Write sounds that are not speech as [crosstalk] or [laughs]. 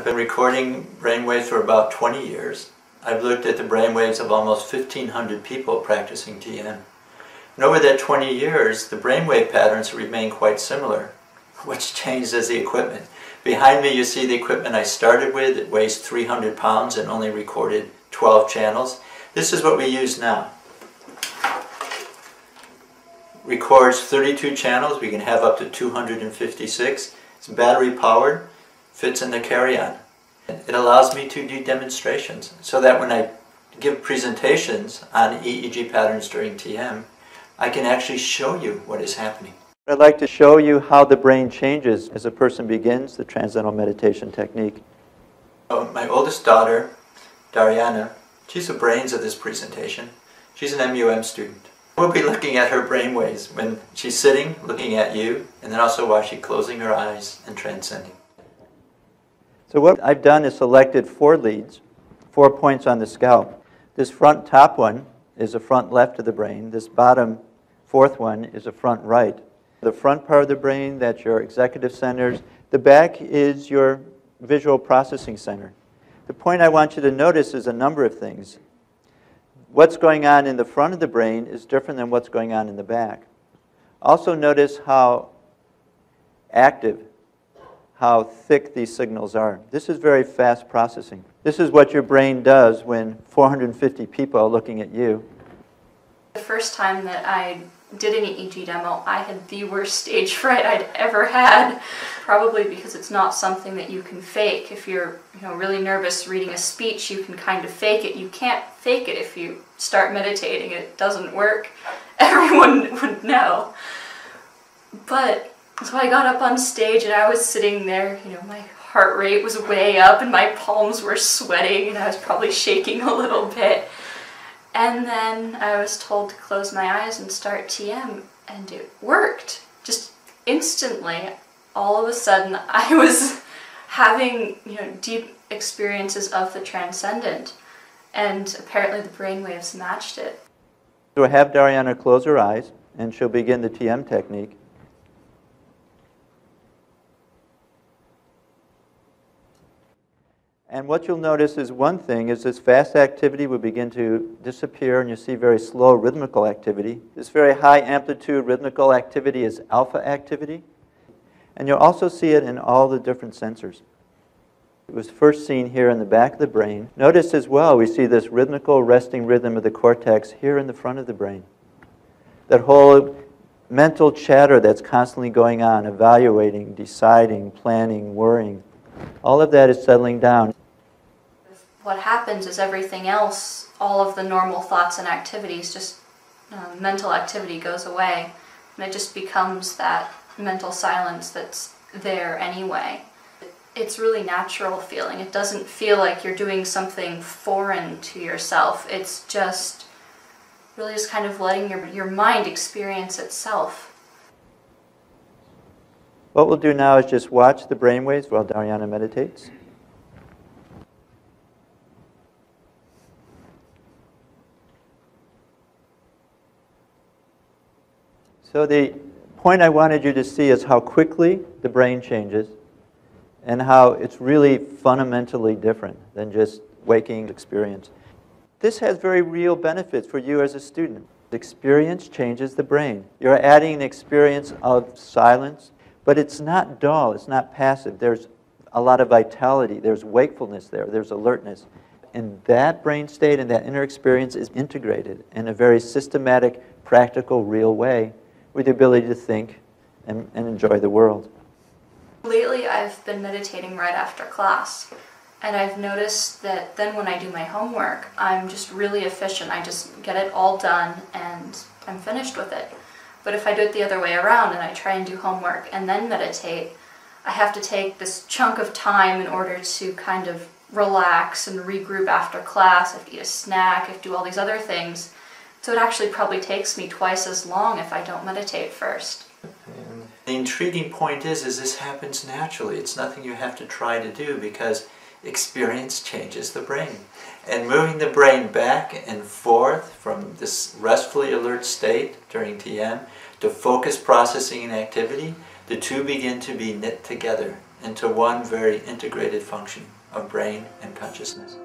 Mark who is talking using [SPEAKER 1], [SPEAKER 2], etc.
[SPEAKER 1] I've been recording brainwaves for about 20 years. I've looked at the brainwaves of almost 1,500 people practicing TM. And over that 20 years, the brainwave patterns remain quite similar. What's [laughs] changed is the equipment. Behind me you see the equipment I started with. It weighs 300 pounds and only recorded 12 channels. This is what we use now. Records 32 channels. We can have up to 256. It's battery powered fits in the carry-on. It allows me to do demonstrations so that when I give presentations on EEG patterns during TM, I can actually show you what is happening. I'd like to show you how the brain changes as a person begins the transcendental meditation technique. Oh, my oldest daughter, Dariana, she's the brains of this presentation. She's an MUM student. We'll be looking at her brain waves when she's sitting, looking at you, and then also while she's closing her eyes and transcending. So what I've done is selected four leads, four points on the scalp. This front top one is the front left of the brain. This bottom fourth one is the front right. The front part of the brain, that's your executive centers. The back is your visual processing center. The point I want you to notice is a number of things. What's going on in the front of the brain is different than what's going on in the back. Also notice how active how thick these signals are. This is very fast processing. This is what your brain does when 450 people are looking at you.
[SPEAKER 2] The first time that I did an EEG demo, I had the worst stage fright I'd ever had, probably because it's not something that you can fake. If you're you know, really nervous reading a speech, you can kind of fake it. You can't fake it if you start meditating. It doesn't work. [laughs] Everyone would know. But so I got up on stage and I was sitting there, you know, my heart rate was way up and my palms were sweating and I was probably shaking [laughs] a little bit. And then I was told to close my eyes and start TM and it worked. Just instantly, all of a sudden, [laughs] I was having, you know, deep experiences of the transcendent and apparently the brainwaves matched it.
[SPEAKER 1] So I have Dariana close her eyes and she'll begin the TM technique. And what you'll notice is one thing is this fast activity will begin to disappear and you see very slow rhythmical activity. This very high amplitude rhythmical activity is alpha activity. And you'll also see it in all the different sensors. It was first seen here in the back of the brain. Notice as well, we see this rhythmical resting rhythm of the cortex here in the front of the brain. That whole mental chatter that's constantly going on, evaluating, deciding, planning, worrying, all of that is settling down
[SPEAKER 2] what happens is everything else, all of the normal thoughts and activities, just uh, mental activity goes away. And it just becomes that mental silence that's there anyway. It's really natural feeling. It doesn't feel like you're doing something foreign to yourself. It's just really just kind of letting your, your mind experience itself.
[SPEAKER 1] What we'll do now is just watch the brainwaves while Dariana meditates. So the point I wanted you to see is how quickly the brain changes and how it's really fundamentally different than just waking experience. This has very real benefits for you as a student. Experience changes the brain. You're adding an experience of silence, but it's not dull, it's not passive. There's a lot of vitality, there's wakefulness there, there's alertness. And that brain state and that inner experience is integrated in a very systematic, practical, real way with the ability to think and, and enjoy the world.
[SPEAKER 2] Lately, I've been meditating right after class. And I've noticed that then when I do my homework, I'm just really efficient. I just get it all done and I'm finished with it. But if I do it the other way around and I try and do homework and then meditate, I have to take this chunk of time in order to kind of relax and regroup after class. I have to eat a snack, I have to do all these other things. So it actually probably takes me twice as long if I don't meditate first.
[SPEAKER 1] And the intriguing point is, is this happens naturally. It's nothing you have to try to do because experience changes the brain. And moving the brain back and forth from this restfully alert state during TM to focus processing and activity, the two begin to be knit together into one very integrated function of brain and consciousness.